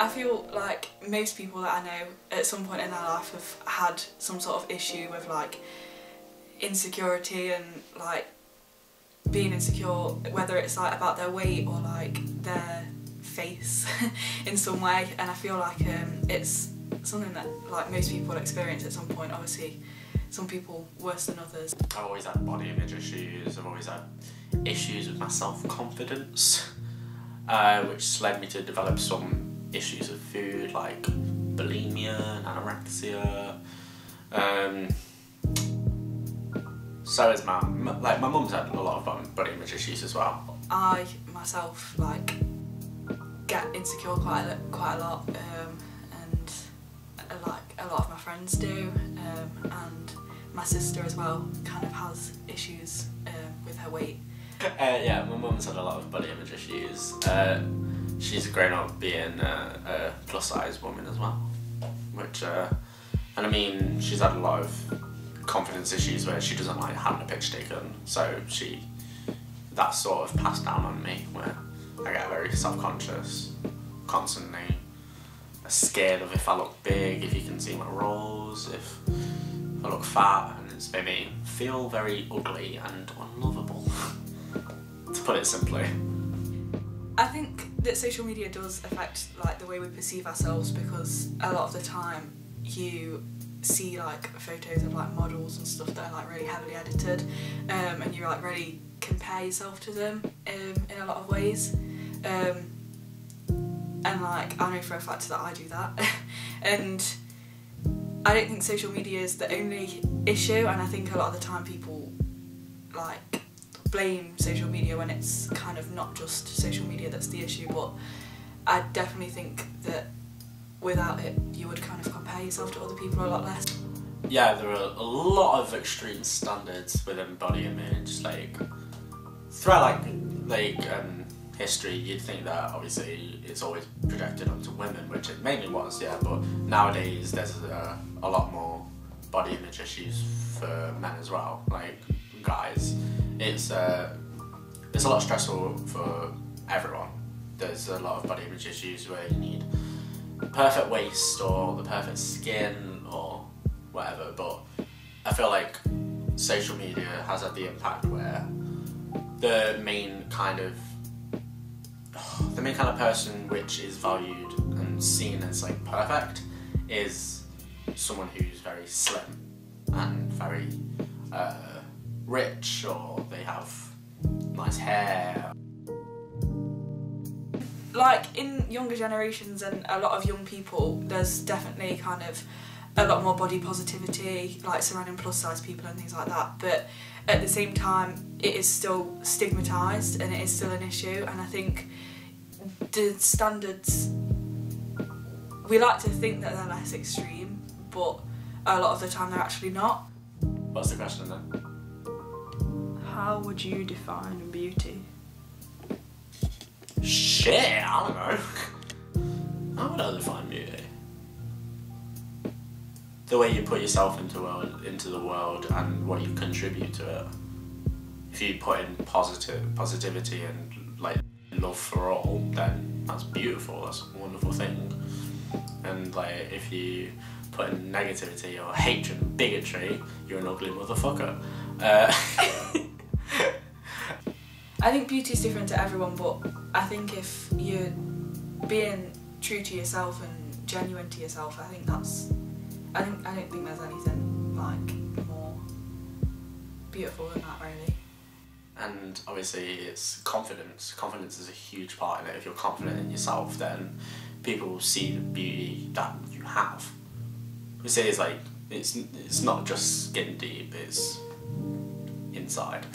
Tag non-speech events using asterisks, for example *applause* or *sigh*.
I feel like most people that I know at some point in their life have had some sort of issue with like insecurity and like being insecure, whether it's like about their weight or like their face *laughs* in some way. And I feel like um, it's something that like most people experience at some point. Obviously, some people worse than others. I've always had body image issues. I've always had issues with my self confidence, uh, which led me to develop some issues with food like bulimia and anorexia. Um, so is mum. Like my mum's had a lot of body image issues as well. I myself like get insecure quite a, quite a lot, um, and uh, like a lot of my friends do, um, and my sister as well kind of has issues um, with her weight. Uh, yeah, my mum's had a lot of body image issues. She's grown up being a, a plus size woman as well, which, uh, and I mean, she's had a lot of confidence issues where she doesn't like having a picture taken, so she, that's sort of passed down on me where I get very self conscious constantly. Scared of if I look big, if you can see my rolls, if I look fat, and it's made me feel very ugly and unlovable, *laughs* to put it simply. I think that social media does affect like the way we perceive ourselves because a lot of the time you see like photos of like models and stuff that are like really heavily edited um, and you like really compare yourself to them um, in a lot of ways. Um, and like I know for a fact that I do that. *laughs* And I don't think social media is the only issue and I think a lot of the time people like blame social media when it's kind of not just social media that's the issue but I definitely think that without it you would kind of compare yourself to other people a lot less. Yeah, there are a lot of extreme standards within body image. Like throughout like like um, history, you'd think that obviously it's always projected onto women, which it mainly was, yeah. But nowadays there's a, a lot more body image issues for men as well. Like guys, it's uh, it's a lot stressful for everyone. There's a lot of body image issues where you need the perfect waist or the perfect skin or whatever, but I feel like social media has had the impact where the main kind of *sighs* the main kind of person which is valued and seen as like perfect is someone who's very slim rich or they have nice hair like in younger generations and a lot of young people, there's definitely kind of a lot more body positivity, like surrounding plus size people and things like that. But at the same time, it is still stigmatized and it is still an issue. And I think the standards, we like to think that they're less extreme, but a lot of the time they're actually not. What's the question then? How would you define beauty? Shit, I don't know. How would I define beauty? The way you put yourself into world, into the world and what you contribute to it. If you put in positive positivity and like love for all, then that's beautiful. That's a wonderful thing. And like if you put in negativity or hatred and bigotry, you're an ugly motherfucker. Uh, *laughs* I think beauty is different to everyone, but I think if you're being true to yourself and genuine to yourself, I think that's. I think I don't think there's anything like more beautiful than that, really. and obviously it's confidence. Confidence is a huge part in it. If you're confident in yourself, then people will see the beauty that you have. We say it's like it's it's not just skin deep; it's inside.